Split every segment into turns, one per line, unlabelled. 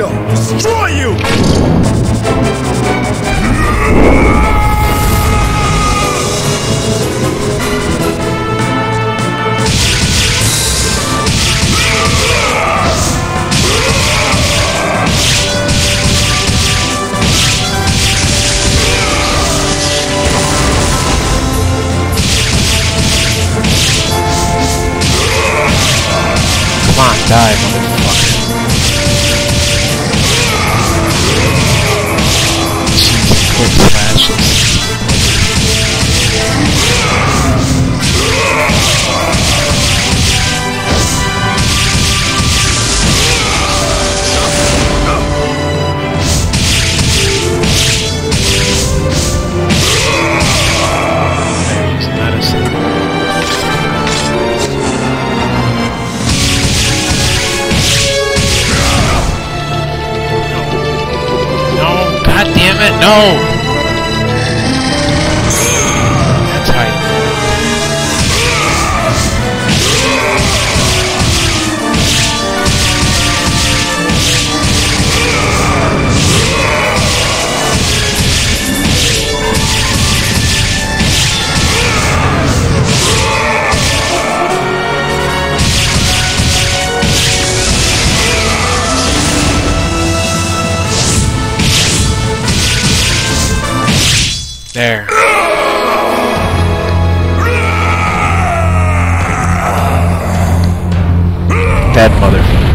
will destroy you! Come on, die, No, There. Dead motherfucker.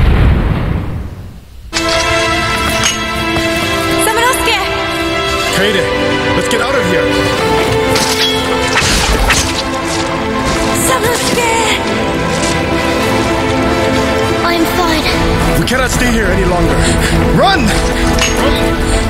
Samanosuke!
Kaede, let's get out of here.
Samanosuke! I'm fine.
We cannot stay here any longer. Run! Run!